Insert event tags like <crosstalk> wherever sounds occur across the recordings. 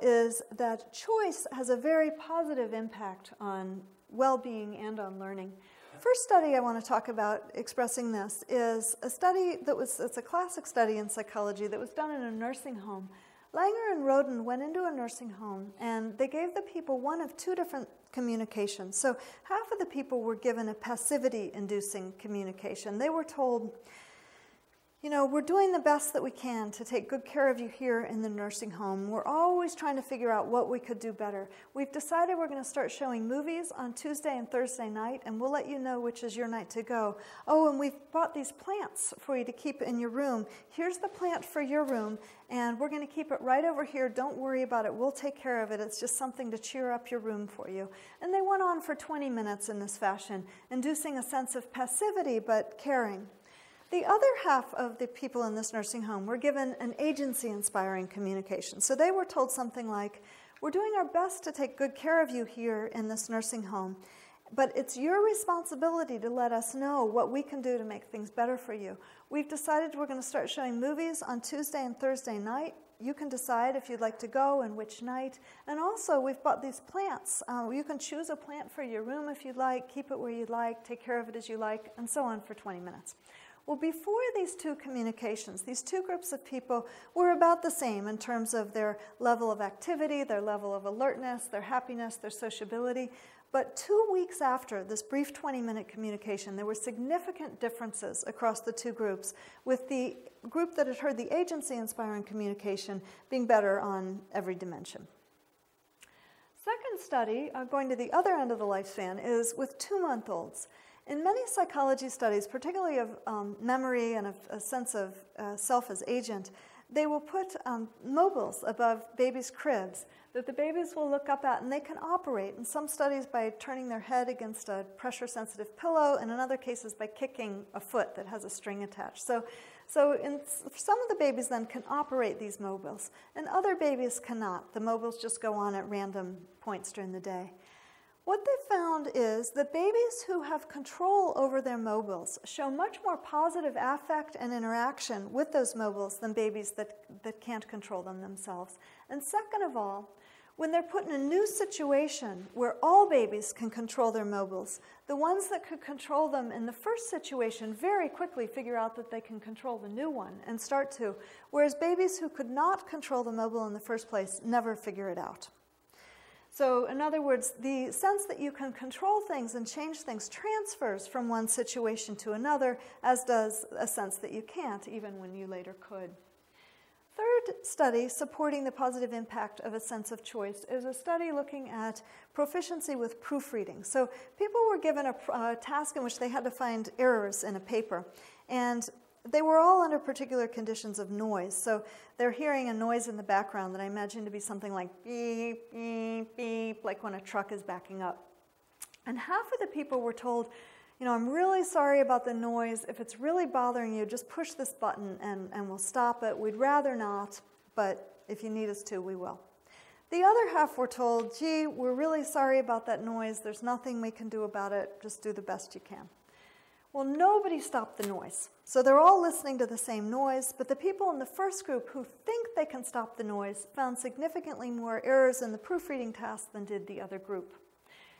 is that choice has a very positive impact on well being and on learning. First study I want to talk about expressing this is a study that was, it's a classic study in psychology that was done in a nursing home. Langer and Rodin went into a nursing home and they gave the people one of two different communications. So half of the people were given a passivity inducing communication. They were told, you know, we're doing the best that we can to take good care of you here in the nursing home. We're always trying to figure out what we could do better. We've decided we're going to start showing movies on Tuesday and Thursday night, and we'll let you know which is your night to go. Oh, and we've bought these plants for you to keep in your room. Here's the plant for your room, and we're going to keep it right over here. Don't worry about it. We'll take care of it. It's just something to cheer up your room for you. And they went on for 20 minutes in this fashion, inducing a sense of passivity but caring. The other half of the people in this nursing home were given an agency inspiring communication. So they were told something like, We're doing our best to take good care of you here in this nursing home, but it's your responsibility to let us know what we can do to make things better for you. We've decided we're going to start showing movies on Tuesday and Thursday night. You can decide if you'd like to go and which night. And also, we've bought these plants. Uh, you can choose a plant for your room if you'd like, keep it where you'd like, take care of it as you like, and so on for 20 minutes. Well, before these two communications, these two groups of people were about the same in terms of their level of activity, their level of alertness, their happiness, their sociability. But two weeks after this brief 20 minute communication, there were significant differences across the two groups, with the group that had heard the agency inspiring communication being better on every dimension. Second study, uh, going to the other end of the lifespan, is with two month olds. In many psychology studies, particularly of um, memory and of a sense of uh, self as agent, they will put um, mobiles above babies' cribs that the babies will look up at and they can operate. In some studies, by turning their head against a pressure sensitive pillow, and in other cases, by kicking a foot that has a string attached. So, so in, some of the babies then can operate these mobiles, and other babies cannot. The mobiles just go on at random points during the day. What they found is that babies who have control over their mobiles show much more positive affect and interaction with those mobiles than babies that, that can't control them themselves. And second of all, when they're put in a new situation where all babies can control their mobiles, the ones that could control them in the first situation very quickly figure out that they can control the new one and start to, whereas babies who could not control the mobile in the first place never figure it out. So, in other words, the sense that you can control things and change things transfers from one situation to another, as does a sense that you can't, even when you later could. Third study supporting the positive impact of a sense of choice is a study looking at proficiency with proofreading. So, people were given a, a task in which they had to find errors in a paper. And they were all under particular conditions of noise. So they're hearing a noise in the background that I imagine to be something like beep, beep, beep, like when a truck is backing up. And half of the people were told, you know, I'm really sorry about the noise. If it's really bothering you, just push this button and, and we'll stop it. We'd rather not, but if you need us to, we will. The other half were told, gee, we're really sorry about that noise. There's nothing we can do about it. Just do the best you can. Well, nobody stopped the noise. So they're all listening to the same noise, but the people in the first group who think they can stop the noise found significantly more errors in the proofreading task than did the other group.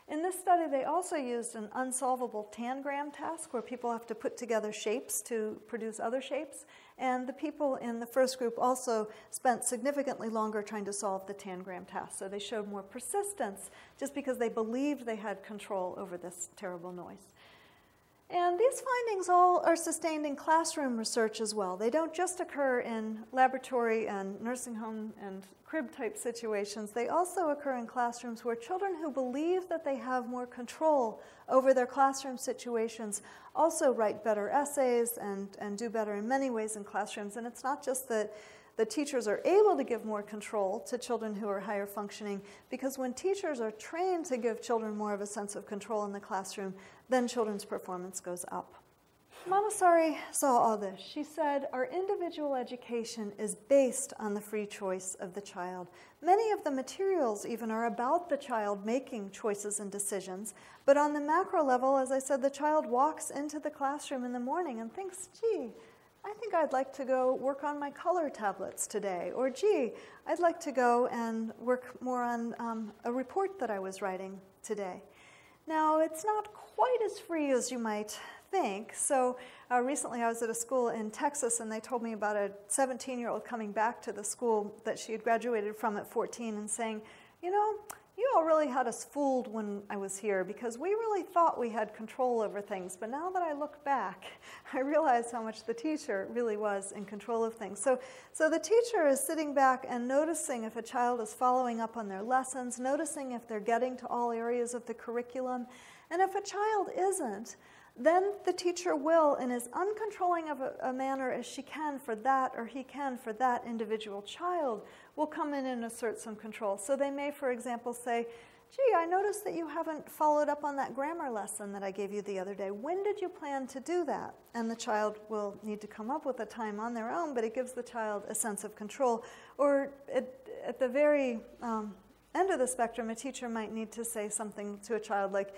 In this study, they also used an unsolvable tangram task where people have to put together shapes to produce other shapes. And the people in the first group also spent significantly longer trying to solve the tangram task. So they showed more persistence just because they believed they had control over this terrible noise. And these findings all are sustained in classroom research as well. They don't just occur in laboratory and nursing home and crib type situations. They also occur in classrooms where children who believe that they have more control over their classroom situations also write better essays and, and do better in many ways in classrooms. And it's not just that the teachers are able to give more control to children who are higher functioning because when teachers are trained to give children more of a sense of control in the classroom, then children's performance goes up. Montessori saw all this. She said, Our individual education is based on the free choice of the child. Many of the materials, even, are about the child making choices and decisions. But on the macro level, as I said, the child walks into the classroom in the morning and thinks, gee, I think I'd like to go work on my color tablets today. Or, gee, I'd like to go and work more on um, a report that I was writing today. Now, it's not quite as free as you might think. So, uh, recently I was at a school in Texas and they told me about a 17 year old coming back to the school that she had graduated from at 14 and saying, You know, you all really had us fooled when I was here because we really thought we had control over things. But now that I look back, <laughs> I realize how much the teacher really was in control of things. So, so the teacher is sitting back and noticing if a child is following up on their lessons, noticing if they're getting to all areas of the curriculum. And if a child isn't, then the teacher will, in as uncontrolling of a, a, manner as she can for that or he can for that individual child, will come in and assert some control. So they may, for example, say, Gee, I noticed that you haven't followed up on that grammar lesson that I gave you the other day. When did you plan to do that? And the child will need to come up with a time on their own, but it gives the child a sense of control. Or at, at the very um, end of the spectrum, a teacher might need to say something to a child like,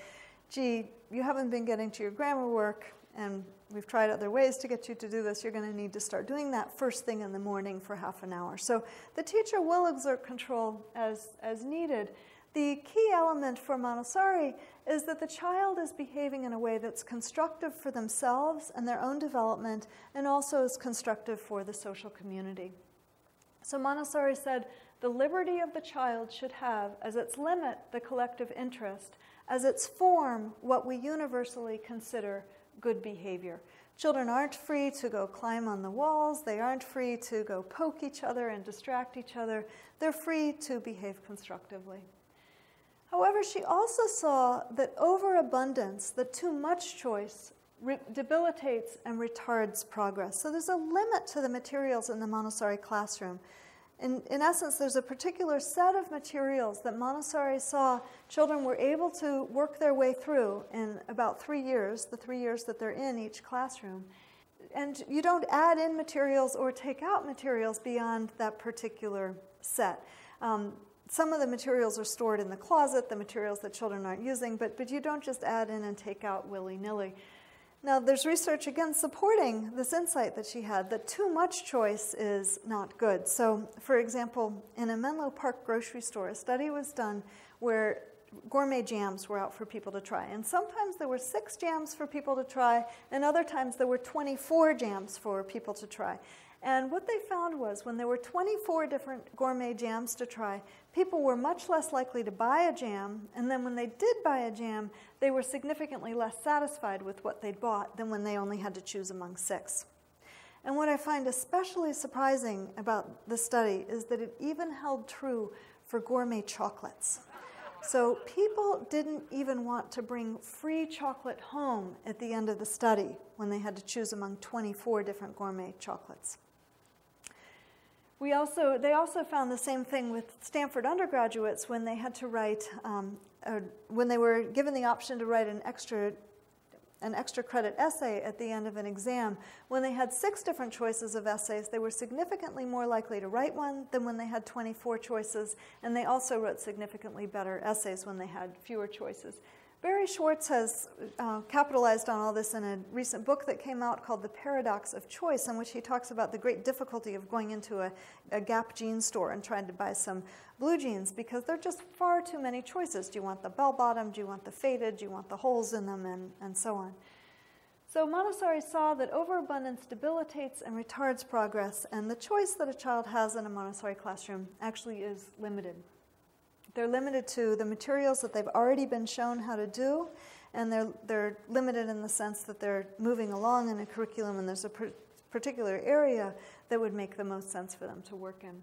gee, you haven't been getting to your grammar work, and we've tried other ways to get you to do this, you're going to need to start doing that first thing in the morning for half an hour. So the teacher will exert control as, as needed. The key element for Montessori is that the child is behaving in a way that's constructive for themselves and their own development, and also is constructive for the social community. So Montessori said the liberty of the child should have as its limit the collective interest, as its form what we universally consider good behavior. Children aren't free to go climb on the walls, they aren't free to go poke each other and distract each other, they're free to behave constructively. However, she also saw that overabundance, that too much choice, debilitates and retards progress. So there's a limit to the materials in the Montessori classroom. In, in essence, there's a particular set of materials that Montessori saw children were able to work their way through in about three years, the three years that they're in each classroom. And you don't add in materials or take out materials beyond that particular set. Um, some of the materials are stored in the closet, the materials that children aren't using, but, but you don't just add in and take out willy nilly. Now, there's research again supporting this insight that she had that too much choice is not good. So, for example, in a Menlo Park grocery store, a study was done where gourmet jams were out for people to try. And sometimes there were six jams for people to try, and other times there were 24 jams for people to try. And what they found was when there were 24 different gourmet jams to try, people were much less likely to buy a jam. And then when they did buy a jam, they were significantly less satisfied with what they'd bought than when they only had to choose among six. And what I find especially surprising about this study is that it even held true for gourmet chocolates. So people didn't even want to bring free chocolate home at the end of the study when they had to choose among 24 different gourmet chocolates. We also, they also found the same thing with Stanford undergraduates when they had to write, um, when they were given the option to write an extra, an extra credit essay at the end of an exam. When they had six different choices of essays, they were significantly more likely to write one than when they had 24 choices, and they also wrote significantly better essays when they had fewer choices. Barry Schwartz has uh, capitalized on all this in a recent book that came out called The Paradox of Choice, in which he talks about the great difficulty of going into a, a Gap jean store and trying to buy some blue jeans because there are just far too many choices. Do you want the bell bottom? Do you want the faded? Do you want the holes in them? And, and so on. So Montessori saw that overabundance debilitates and retards progress, and the choice that a child has in a Montessori classroom actually is limited. They're limited to the materials that they've already been shown how to do, and they're, they're limited in the sense that they're moving along in a curriculum and there's a particular area that would make the most sense for them to work in.